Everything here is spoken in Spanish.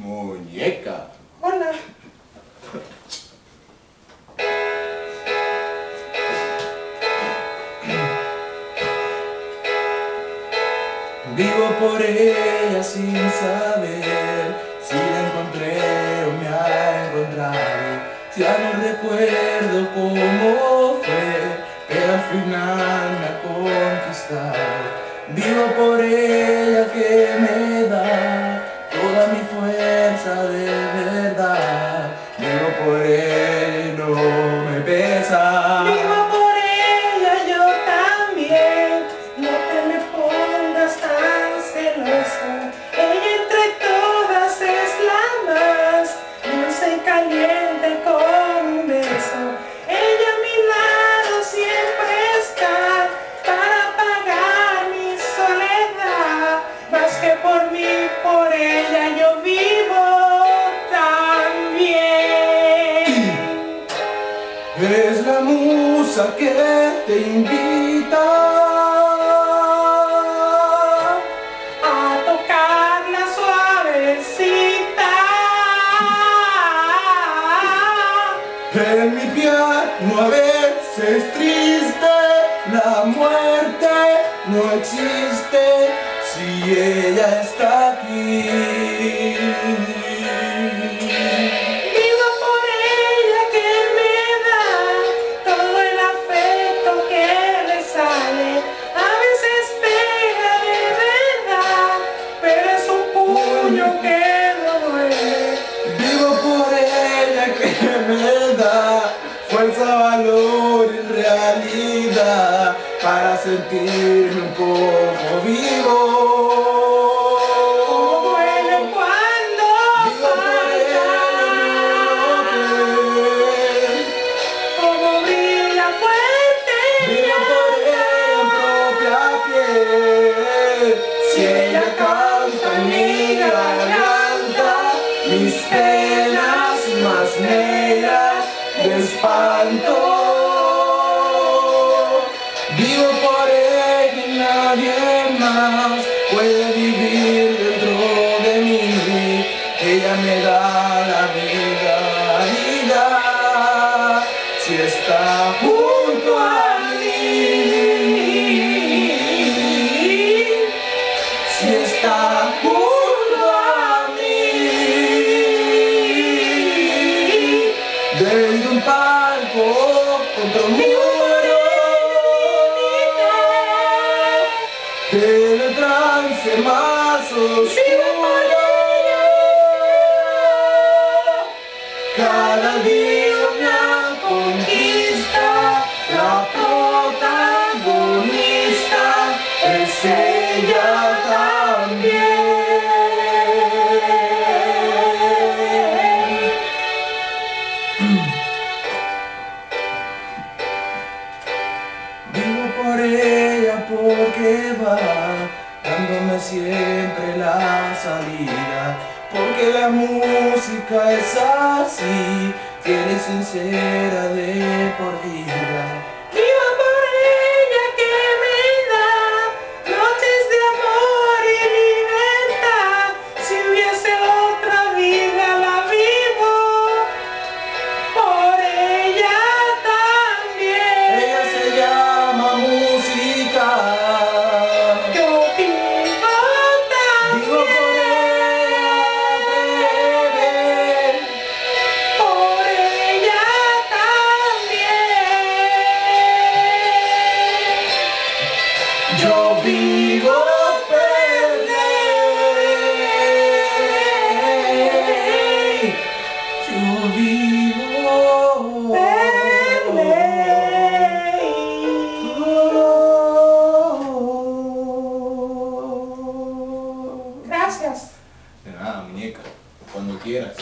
Muñeca. Hola. Vivo por ella sin saber si la encontré o me ha encontrado. Ya no recuerdo cómo fue, pero al final me ha conquistado. Vivo por ella que me sorry que te invita a tocar la suavecita. En mi piano a veces triste La muerte no existe Si ella está aquí valor y realidad Para sentirme un poco vivo. Como duele cuando Vivo por falta. Como brilla fuerte Vivo por ella en propia piel. Si ella canta en mi garganta Mis penas más negras de espanto. Vivo por ella y nadie más Puede vivir dentro de mí. Ella me da la vida, vida Si está junto a mí. Si está junto trance más oscuro. Cada día una conquista. La protagonista es ella dándome siempre la salida Porque la música es así, y sincera de por vida Yo vivo perder. Yo vivo Gracias. De nada, muñeca. Cuando quieras.